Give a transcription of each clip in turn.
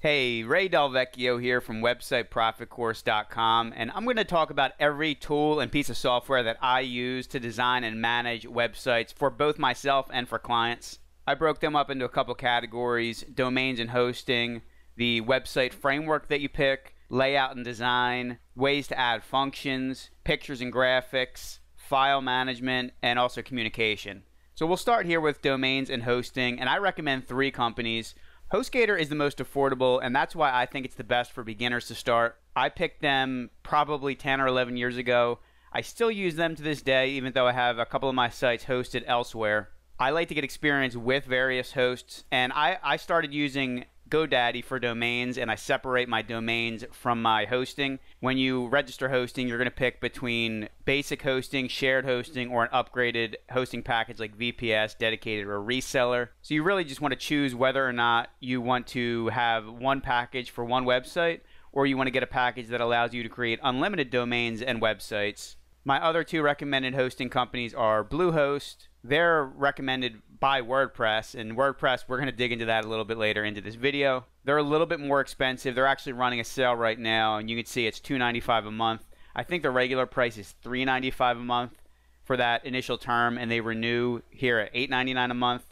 Hey, Ray DelVecchio here from websiteprofitcourse.com, and I'm going to talk about every tool and piece of software that I use to design and manage websites for both myself and for clients. I broke them up into a couple categories domains and hosting, the website framework that you pick, layout and design, ways to add functions, pictures and graphics, file management, and also communication. So we'll start here with domains and hosting, and I recommend three companies. HostGator is the most affordable, and that's why I think it's the best for beginners to start. I picked them probably 10 or 11 years ago. I still use them to this day, even though I have a couple of my sites hosted elsewhere. I like to get experience with various hosts, and I, I started using GoDaddy for domains and I separate my domains from my hosting. When you register hosting, you're going to pick between basic hosting, shared hosting, or an upgraded hosting package like VPS, dedicated, or reseller. So you really just want to choose whether or not you want to have one package for one website or you want to get a package that allows you to create unlimited domains and websites. My other two recommended hosting companies are Bluehost. They're recommended by WordPress, and WordPress, we're going to dig into that a little bit later into this video. They're a little bit more expensive. They're actually running a sale right now, and you can see it's $2.95 a month. I think the regular price is $3.95 a month for that initial term, and they renew here at $8.99 a month.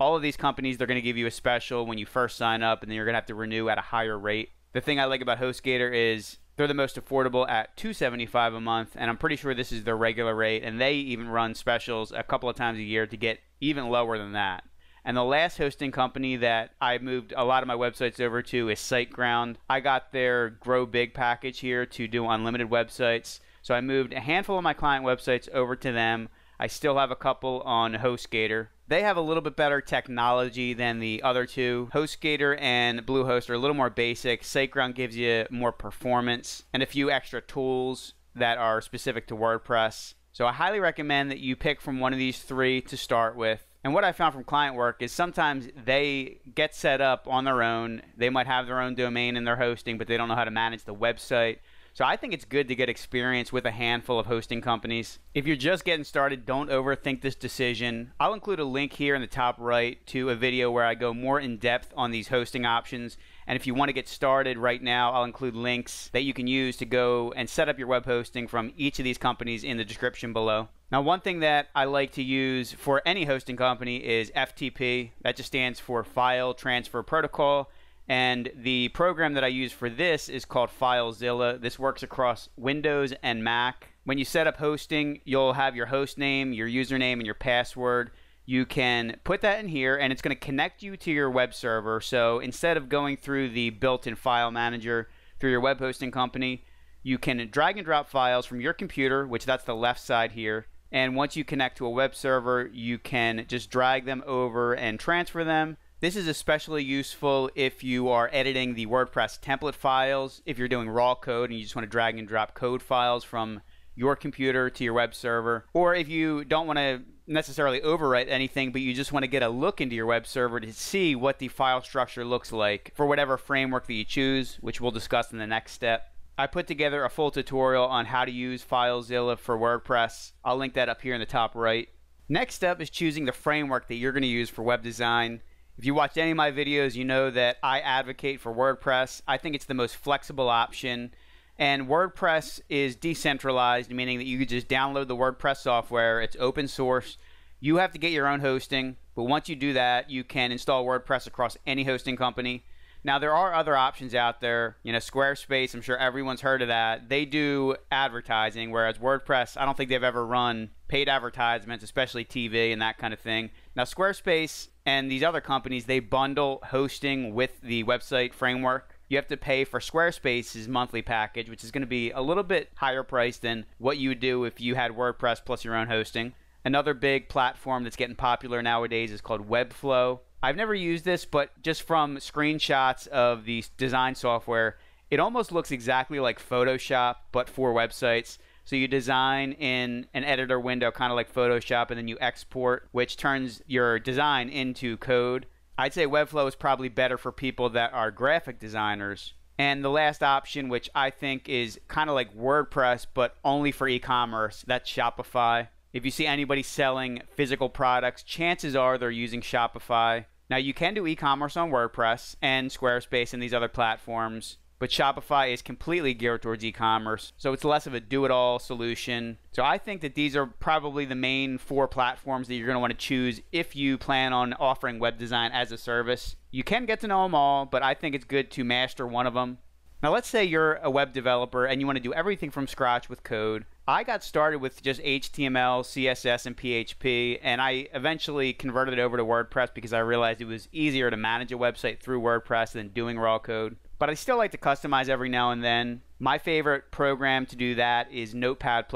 All of these companies, they're going to give you a special when you first sign up, and then you're going to have to renew at a higher rate. The thing I like about HostGator is they're the most affordable at 275 a month, and I'm pretty sure this is their regular rate. And they even run specials a couple of times a year to get even lower than that. And the last hosting company that I moved a lot of my websites over to is SiteGround. I got their Grow Big package here to do unlimited websites. So I moved a handful of my client websites over to them. I still have a couple on HostGator. They have a little bit better technology than the other two. HostGator and Bluehost are a little more basic. SiteGround gives you more performance and a few extra tools that are specific to WordPress. So I highly recommend that you pick from one of these three to start with. And what I found from client work is sometimes they get set up on their own. They might have their own domain in their hosting, but they don't know how to manage the website. So I think it's good to get experience with a handful of hosting companies. If you're just getting started, don't overthink this decision. I'll include a link here in the top right to a video where I go more in depth on these hosting options. And if you want to get started right now, I'll include links that you can use to go and set up your web hosting from each of these companies in the description below. Now, one thing that I like to use for any hosting company is FTP. That just stands for File Transfer Protocol. And the program that I use for this is called FileZilla. This works across Windows and Mac. When you set up hosting, you'll have your host name, your username, and your password. You can put that in here and it's going to connect you to your web server. So instead of going through the built in file manager through your web hosting company, you can drag and drop files from your computer, which that's the left side here. And once you connect to a web server, you can just drag them over and transfer them this is especially useful if you are editing the WordPress template files, if you're doing raw code and you just want to drag and drop code files from your computer to your web server, or if you don't want to necessarily overwrite anything, but you just want to get a look into your web server to see what the file structure looks like for whatever framework that you choose, which we'll discuss in the next step. I put together a full tutorial on how to use FileZilla for WordPress. I'll link that up here in the top right. Next step is choosing the framework that you're going to use for web design. If you watched any of my videos, you know that I advocate for WordPress. I think it's the most flexible option. And WordPress is decentralized, meaning that you can just download the WordPress software. It's open source. You have to get your own hosting, but once you do that, you can install WordPress across any hosting company. Now there are other options out there. You know, Squarespace, I'm sure everyone's heard of that. They do advertising, whereas WordPress, I don't think they've ever run paid advertisements, especially TV and that kind of thing. Now Squarespace and these other companies, they bundle hosting with the website framework. You have to pay for Squarespace's monthly package, which is going to be a little bit higher price than what you would do if you had WordPress plus your own hosting. Another big platform that's getting popular nowadays is called Webflow. I've never used this, but just from screenshots of the design software, it almost looks exactly like Photoshop, but for websites. So you design in an editor window, kind of like Photoshop, and then you export, which turns your design into code. I'd say Webflow is probably better for people that are graphic designers. And the last option, which I think is kind of like WordPress, but only for e commerce, that's Shopify. If you see anybody selling physical products, chances are they're using Shopify. Now, you can do e commerce on WordPress and Squarespace and these other platforms, but Shopify is completely geared towards e commerce. So it's less of a do it all solution. So I think that these are probably the main four platforms that you're going to want to choose if you plan on offering web design as a service. You can get to know them all, but I think it's good to master one of them. Now, let's say you're a web developer and you want to do everything from scratch with code. I got started with just HTML, CSS, and PHP, and I eventually converted it over to WordPress because I realized it was easier to manage a website through WordPress than doing raw code. But I still like to customize every now and then. My favorite program to do that is Notepad,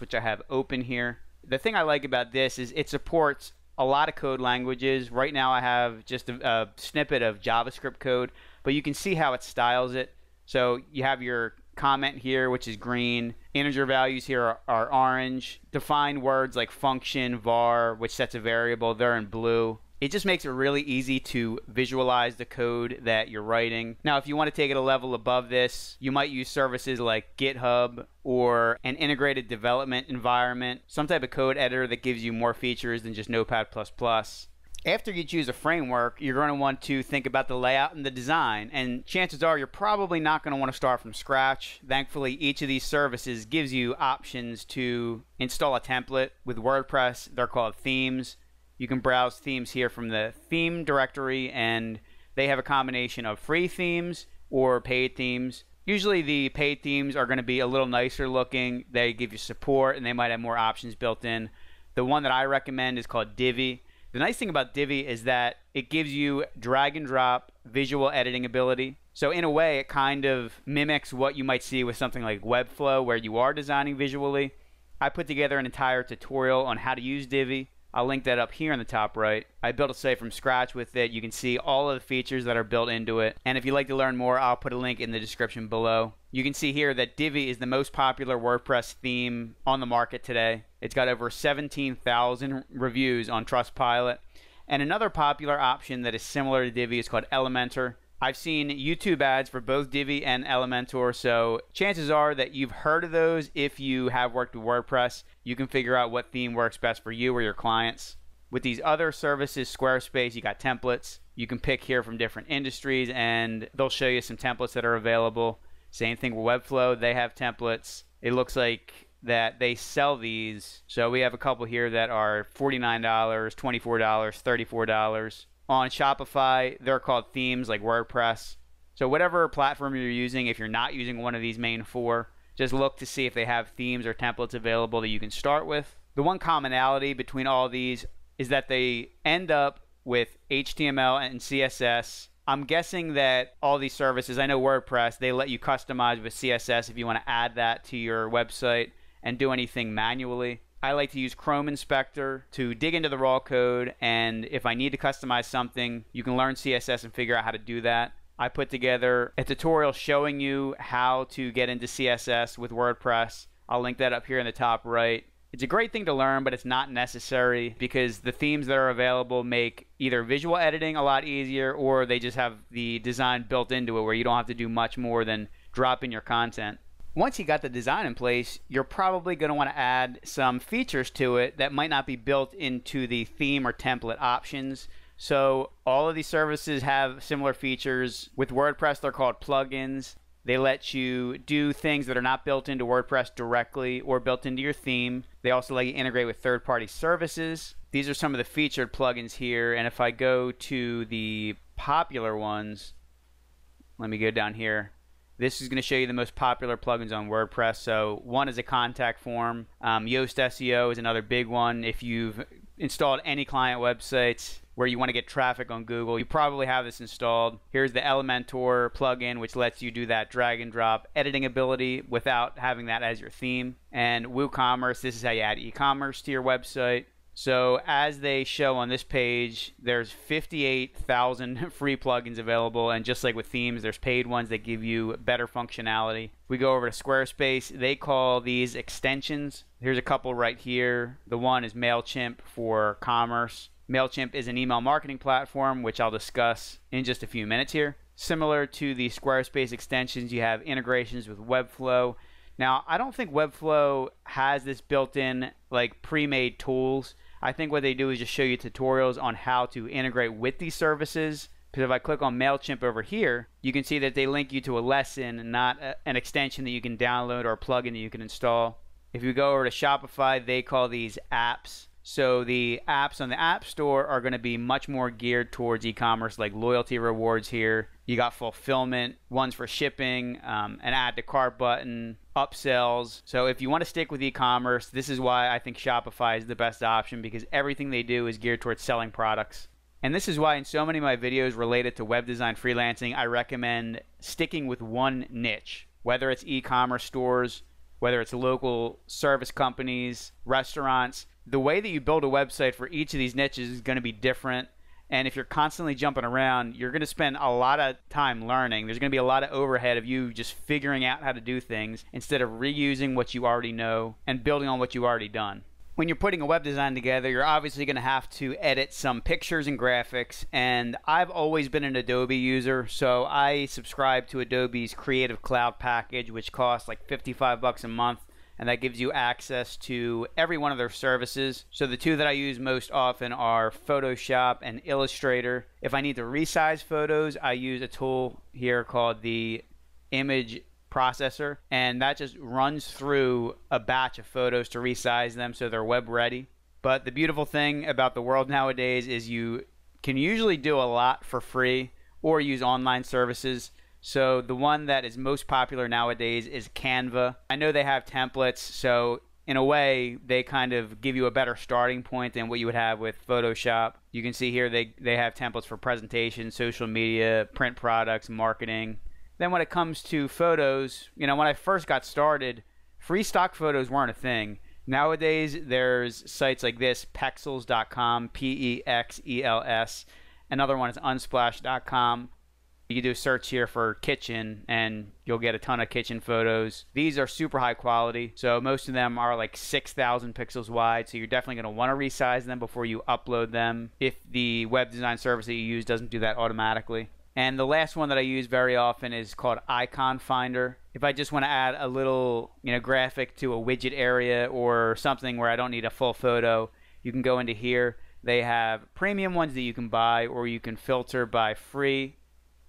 which I have open here. The thing I like about this is it supports a lot of code languages. Right now, I have just a, a snippet of JavaScript code, but you can see how it styles it. So you have your comment here, which is green. Integer values here are, are, orange. Define words like function, var, which sets a variable, they're in blue. It just makes it really easy to visualize the code that you're writing. Now, if you want to take it a level above this, you might use services like GitHub or an integrated development environment, some type of code editor that gives you more features than just Notepad++ after you choose a framework, you're going to want to think about the layout and the design. And chances are you're probably not going to want to start from scratch. Thankfully, each of these services gives you options to install a template. With WordPress, they're called themes. You can browse themes here from the theme directory, and they have a combination of free themes or paid themes. Usually, the paid themes are going to be a little nicer looking. They give you support, and they might have more options built in. The one that I recommend is called Divi the nice thing about Divi is that it gives you drag and drop visual editing ability. So in a way, it kind of mimics what you might see with something like Webflow, where you are designing visually. I put together an entire tutorial on how to use Divi. I'll link that up here in the top right. I built a site from scratch with it. You can see all of the features that are built into it. And if you'd like to learn more, I'll put a link in the description below. You can see here that Divi is the most popular WordPress theme on the market today. It's got over 17,000 reviews on Trustpilot. And another popular option that is similar to Divi is called Elementor. I've seen YouTube ads for both Divi and Elementor, so chances are that you've heard of those if you have worked with WordPress. You can figure out what theme works best for you or your clients. With these other services, Squarespace, you got templates. You can pick here from different industries, and they'll show you some templates that are available. Same thing with Webflow, they have templates. It looks like that they sell these. So we have a couple here that are $49, $24, $34 on Shopify, they're called themes like WordPress. So whatever platform you're using, if you're not using one of these main four, just look to see if they have themes or templates available that you can start with. The one commonality between all these is that they end up with HTML and CSS. I'm guessing that all these services, I know WordPress, they let you customize with CSS if you want to add that to your website and do anything manually. I like to use Chrome Inspector to dig into the raw code, and if I need to customize something, you can learn CSS and figure out how to do that. I put together a tutorial showing you how to get into CSS with WordPress. I'll link that up here in the top right. It's a great thing to learn, but it's not necessary because the themes that are available make either visual editing a lot easier or they just have the design built into it where you don't have to do much more than drop in your content once you got the design in place, you're probably going to want to add some features to it that might not be built into the theme or template options. So all of these services have similar features. With WordPress, they're called plugins. They let you do things that are not built into WordPress directly or built into your theme. They also let you integrate with third party services. These are some of the featured plugins here. And if I go to the popular ones, let me go down here. This is going to show you the most popular plugins on WordPress. So one is a contact form. Um, Yoast SEO is another big one. If you've installed any client websites where you want to get traffic on Google, you probably have this installed. Here's the Elementor plugin, which lets you do that drag and drop editing ability without having that as your theme. And WooCommerce, this is how you add e-commerce to your website. So as they show on this page, there's 58,000 free plugins available, and just like with themes, there's paid ones that give you better functionality. We go over to Squarespace. They call these extensions. Here's a couple right here. The one is Mailchimp for commerce. Mailchimp is an email marketing platform, which I'll discuss in just a few minutes here. Similar to the Squarespace extensions, you have integrations with Webflow. Now, I don't think Webflow has this built-in like pre-made tools I think what they do is just show you tutorials on how to integrate with these services. Because if I click on MailChimp over here, you can see that they link you to a lesson, not a, an extension that you can download or a plugin that you can install. If you go over to Shopify, they call these apps. So the apps on the App Store are going to be much more geared towards e-commerce, like loyalty rewards here. You got fulfillment, ones for shipping, um, an add to cart button, upsells. So if you want to stick with e-commerce, this is why I think Shopify is the best option because everything they do is geared towards selling products. And this is why in so many of my videos related to web design freelancing, I recommend sticking with one niche, whether it's e-commerce stores, whether it's local service companies, restaurants. The way that you build a website for each of these niches is going to be different. And if you're constantly jumping around, you're going to spend a lot of time learning. There's going to be a lot of overhead of you just figuring out how to do things instead of reusing what you already know and building on what you already done when you're putting a web design together, you're obviously going to have to edit some pictures and graphics. And I've always been an Adobe user, so I subscribe to Adobe's Creative Cloud package, which costs like 55 bucks a month. And that gives you access to every one of their services. So the two that I use most often are Photoshop and Illustrator. If I need to resize photos, I use a tool here called the Image processor, and that just runs through a batch of photos to resize them so they're web ready. But the beautiful thing about the world nowadays is you can usually do a lot for free or use online services. So the one that is most popular nowadays is Canva. I know they have templates, so in a way they kind of give you a better starting point than what you would have with Photoshop. You can see here they they have templates for presentation, social media, print products, marketing. Then when it comes to photos, you know, when I first got started, free stock photos weren't a thing. Nowadays, there's sites like this, pexels.com, P E X E L S. Another one is unsplash.com. You can do a search here for kitchen and you'll get a ton of kitchen photos. These are super high quality, so most of them are like 6,000 pixels wide, so you're definitely going to want to resize them before you upload them if the web design service that you use doesn't do that automatically. And the last one that I use very often is called Iconfinder. If I just want to add a little, you know, graphic to a widget area or something where I don't need a full photo, you can go into here. They have premium ones that you can buy or you can filter by free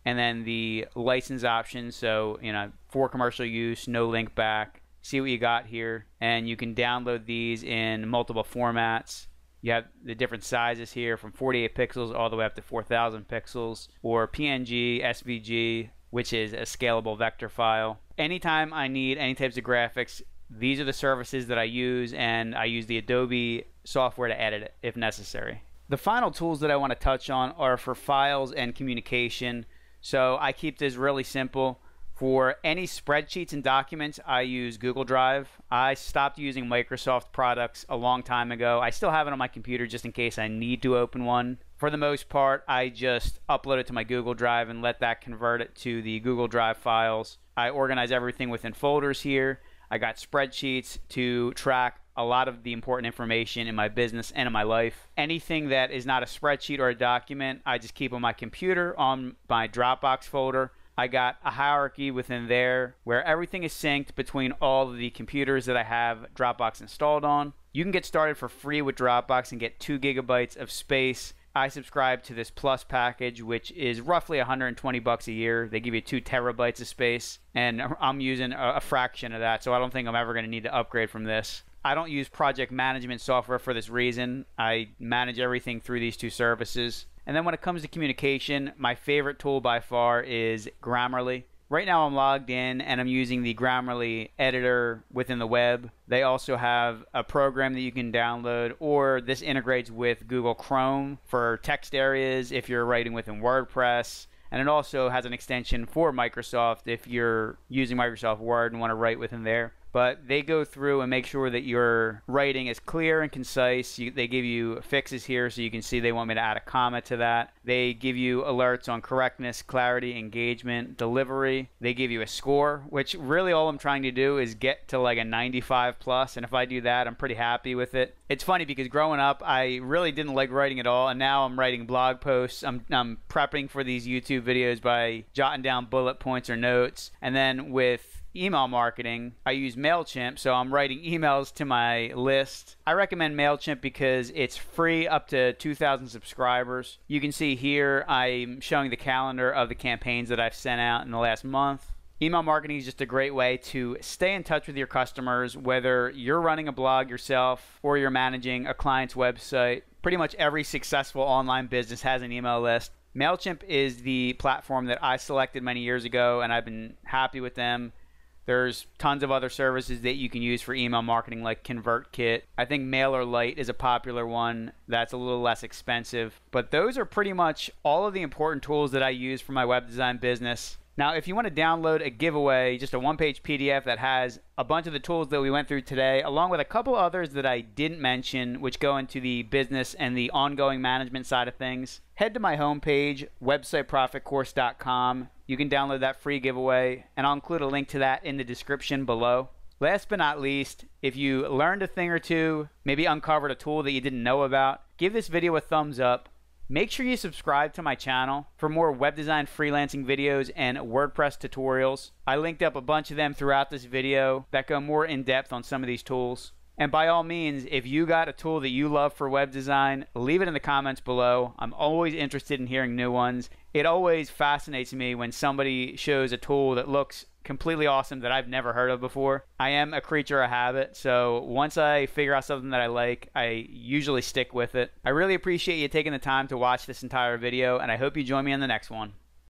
and then the license option so, you know, for commercial use, no link back. See what you got here and you can download these in multiple formats you have the different sizes here from 48 pixels all the way up to 4000 pixels or PNG, SVG, which is a scalable vector file. Anytime I need any types of graphics, these are the services that I use and I use the Adobe software to edit it if necessary. The final tools that I want to touch on are for files and communication. So I keep this really simple. For any spreadsheets and documents, I use Google Drive. I stopped using Microsoft products a long time ago. I still have it on my computer just in case I need to open one. For the most part, I just upload it to my Google Drive and let that convert it to the Google Drive files. I organize everything within folders here. I got spreadsheets to track a lot of the important information in my business and in my life. Anything that is not a spreadsheet or a document, I just keep on my computer on my Dropbox folder. I got a hierarchy within there where everything is synced between all of the computers that I have Dropbox installed on. You can get started for free with Dropbox and get two gigabytes of space. I subscribe to this Plus package, which is roughly 120 bucks a year. They give you two terabytes of space, and I'm using a, fraction of that, so I don't think I'm ever going to need to upgrade from this. I don't use project management software for this reason. I manage everything through these two services. And then when it comes to communication, my favorite tool by far is Grammarly. Right now I'm logged in and I'm using the Grammarly editor within the web. They also have a program that you can download or this integrates with Google Chrome for text areas if you're writing within WordPress. And it also has an extension for Microsoft if you're using Microsoft Word and want to write within there but they go through and make sure that your writing is clear and concise. You, they give you fixes here so you can see they want me to add a comma to that. They give you alerts on correctness, clarity, engagement, delivery. They give you a score, which really all I'm trying to do is get to like a 95 plus, and if I do that, I'm pretty happy with it. It's funny because growing up, I really didn't like writing at all, and now I'm writing blog posts. I'm, I'm prepping for these YouTube videos by jotting down bullet points or notes, and then with email marketing, I use MailChimp. So I'm writing emails to my list. I recommend MailChimp because it's free up to 2,000 subscribers. You can see here I'm showing the calendar of the campaigns that I've sent out in the last month. Email marketing is just a great way to stay in touch with your customers, whether you're running a blog yourself or you're managing a client's website. Pretty much every successful online business has an email list. MailChimp is the platform that I selected many years ago, and I've been happy with them. There's tons of other services that you can use for email marketing, like ConvertKit. I think MailerLite is a popular one that's a little less expensive. But those are pretty much all of the important tools that I use for my web design business. Now, if you want to download a giveaway, just a one page PDF that has a bunch of the tools that we went through today, along with a couple others that I didn't mention, which go into the business and the ongoing management side of things, head to my homepage, websiteprofitcourse.com. You can download that free giveaway, and I'll include a link to that in the description below. Last but not least, if you learned a thing or two, maybe uncovered a tool that you didn't know about, give this video a thumbs up Make sure you subscribe to my channel for more web design freelancing videos and WordPress tutorials. I linked up a bunch of them throughout this video that go more in depth on some of these tools. And by all means, if you got a tool that you love for web design, leave it in the comments below. I'm always interested in hearing new ones. It always fascinates me when somebody shows a tool that looks completely awesome that I've never heard of before. I am a creature of habit, so once I figure out something that I like, I usually stick with it. I really appreciate you taking the time to watch this entire video, and I hope you join me in the next one.